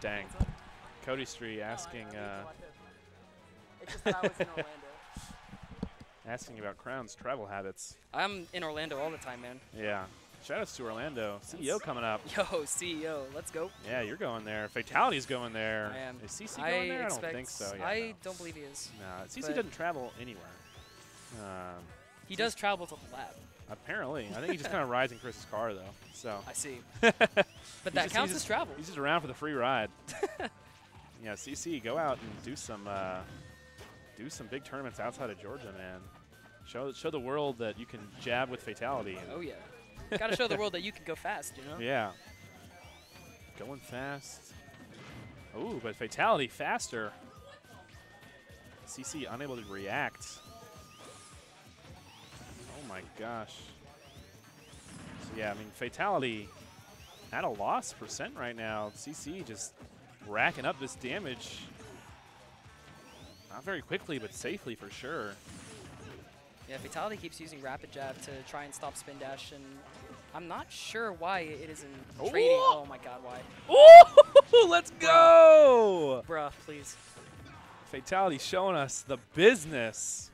Dang. Cody Street asking uh, It's just that I was in Orlando. asking about Crown's travel habits. I'm in Orlando all the time, man. Yeah. shout Shoutouts to Orlando. CEO That's- coming up. Yo, CEO, let's go. Yeah, you're going there. Fatality's going there. I am. Is CC I going there? I don't think so. Yeah, I no. don't believe he is. No, CC doesn't travel anywhere. Um, He does travel to the lab. apparently. I think he just kind of rides in Chris's car, though. So. I see. but that counts as travel. He's just around for the free ride. yeah, CC, go out and do some uh, do some big tournaments outside of Georgia, man. Show show the world that you can jab with fatality. Oh yeah. Got to show the world that you can go fast, you know. Yeah. Going fast. Ooh, but fatality faster. CC unable to react. Oh my gosh. So yeah, I mean fatality at a loss percent right now. CC just racking up this damage. Not very quickly, but safely for sure. Yeah, Fatality keeps using Rapid Jab to try and stop Spin Dash, and I'm not sure why it isn't trading. Ooh. Oh my god, why? Ooh, let's go! Bruh, please. Fatality showing us the business.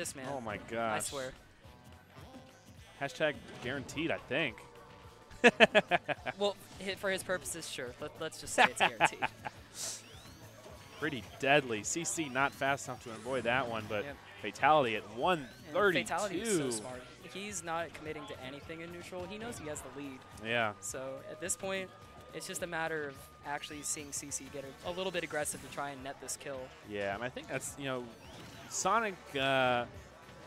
This man. Oh my god! I swear. Hashtag guaranteed, I think. Well, hit for his purposes, sure. Let, let's just say it's guaranteed. Pretty deadly. CC not fast enough to avoid that one, but Yep. Fatality at And 132. Fatality is so smart. He's not committing to anything in neutral. He knows he has the lead. Yeah. So at this point, it's just a matter of actually seeing CC get a, a little bit aggressive to try and net this kill. Yeah, and I think that's, you know, Sonic, uh,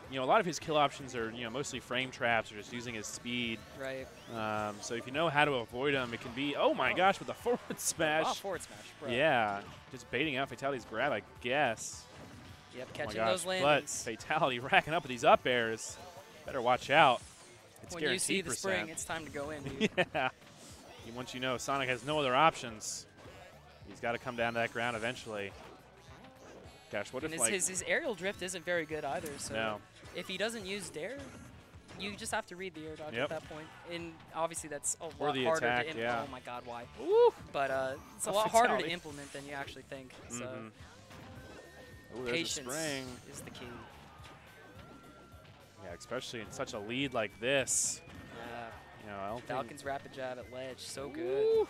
you know, a lot of his kill options are, you know, mostly frame traps or just using his speed. Right. Um, so if you know how to avoid them, it can be, oh my Oh. gosh, with a forward smash. Wow, forward smash, bro. Yeah, just baiting out Fatality's grab, I guess. Yep, Oh catching gosh, those But landings. Fatality racking up with these up airs. Better watch out. It's when you see the percent. spring, it's time to go in, dude. yeah. And Once you know Sonic has no other options, he's got to come down to that ground eventually. What and if his, like his, his aerial drift isn't very good either, so No. if he doesn't use Dare, you just have to read the air dodge Yep. at that point. And obviously that's a Or lot the harder attack, to yeah. implement. Oh my god, why? Ooh. But uh, it's a A lot harder to implement than you actually think. So Mhm. Ooh, there's a patience is the key. Yeah, especially in such a lead like this. Yeah. You know, I don't think Falcon's rapid jab at ledge, so good.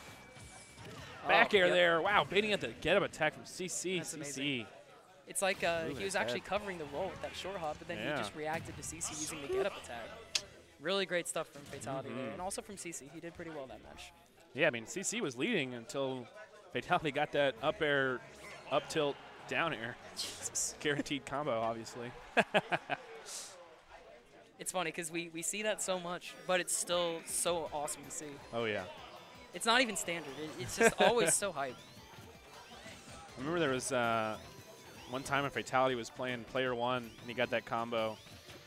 Back Oh, air yep. there. Wow, baiting at the get up attack from CC. That's CC. amazing. It's like uh, he was actually covering the roll with that short hop, but then Yeah. he just reacted to CC using the get up attack. Really great stuff from Fatality there, Mhm. and also from CC. He did pretty well that match. Yeah, I mean CC was leading until Fatality got that up air, up tilt, down air. Jesus. Guaranteed combo, obviously. It's funny because we, we see that so much, but it's still so awesome to see. Oh yeah. It's not even standard. It, it's just always so hype. I remember there was uh, one time when Fatality was playing player one and he got that combo.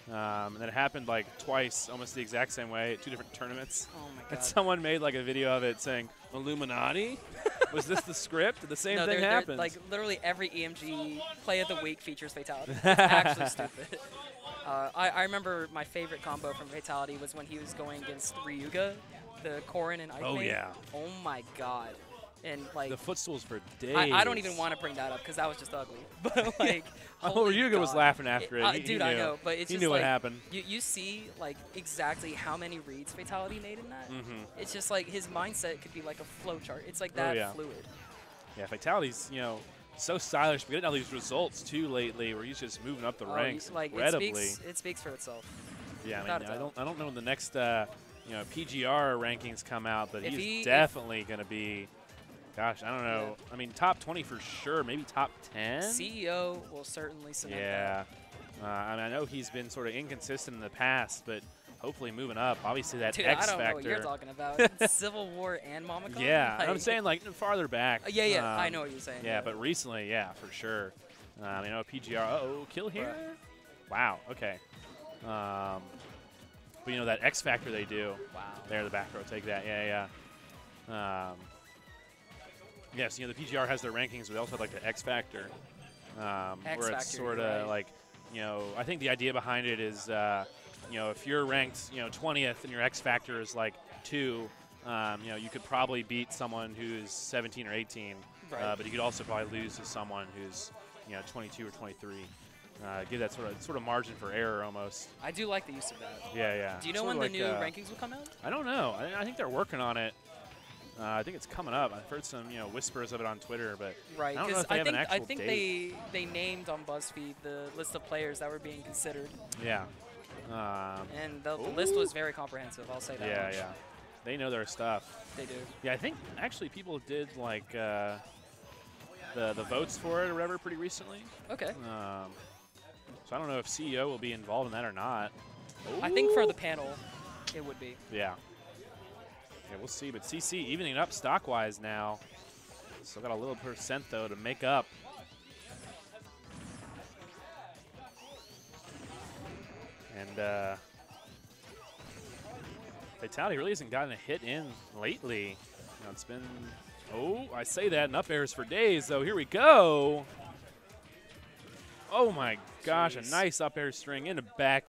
Um, and then it happened like twice, almost the exact same way at two different tournaments. Oh my god! And someone made like a video of it saying, Illuminati? was this the script? The same no, thing they're, they're- like literally every EMG play of the week features Fatality. It's actually stupid. Uh, I, I remember my favorite combo from Fatality was when he was going against Ryuga, the Corrin and Ike Oh, main. yeah. Oh my god. And like the footstools for days. I, I don't even want to bring that up because that was just ugly. But like, Oh, Ryuga was laughing after it. uh, He- he dude, I knew. know, but it's He just knew what like, happened. You you see like exactly how many reads Fatality made in that. Mhm. It's just like his mindset could be like a flow chart. It's like Oh, that yeah. fluid. Yeah, Fatality's, you know, so stylish. We're getting all these results too lately where he's just moving up the Oh, ranks like it speaks, it speaks for itself. yeah, I mean, I don't, I don't know when the next, uh, you know, PGR rankings come out, but If he's he- definitely going to be, gosh, I don't know. I mean, top 20 for sure, maybe top 10. CEO will certainly cement Yeah. Uh, I mean, I know he's been sort of inconsistent in the past, but hopefully moving up. Obviously, that. Dude, X I don't know what factor. you're talking about. Civil War and MomoCon? Yeah, I'm saying like farther back. Uh, yeah, yeah, I um, know what you're saying. Yeah, but recently, yeah, for sure. Um, you know, PGR. Uh oh, kill here. Wow. Okay. Um, but you know that X factor they do. Wow. There, the back row. Take that. Yeah, yeah. Um, yes, you know the PGR has their rankings, but they also have like the X factor, um, X where it's sort of right. like, you know, I think the idea behind it is, uh, you know, if you're ranked, you know, 20th and your X factor is like two, um, you know, you could probably beat someone who's 17 or 18, Right. uh, but you could also probably lose to someone who's, you know, 22 or 23. Uh, give that sort of sort of margin for error almost. I do like the use of that. Yeah, yeah. Do you know Sort when the like, new uh, rankings will come out? I don't know. I, I think they're working on it. Uh, I think it's coming up. I've heard some, you know, whispers of it on Twitter, but Right, I don't know if they I have an think I think date. they they named on BuzzFeed the list of players that were being considered, yeah. Um, and the, the list was very comprehensive. I'll say that. yeah, much. yeah. They know their stuff. They do. Yeah, I think actually people did like uh, the the votes for it or whatever pretty recently. Okay. Um, so I don't know if CEO will be involved in that or not. I think for the panel, it would be. yeah. Yeah, we'll see. But CC evening up stock wise now. Still got a little percent though to make up. And uh, Fatality really hasn't gotten a hit in lately. You know, it's been, oh, I say that in up airs for days, though. Here we go. Oh my gosh, Jeez. a nice up air string in the back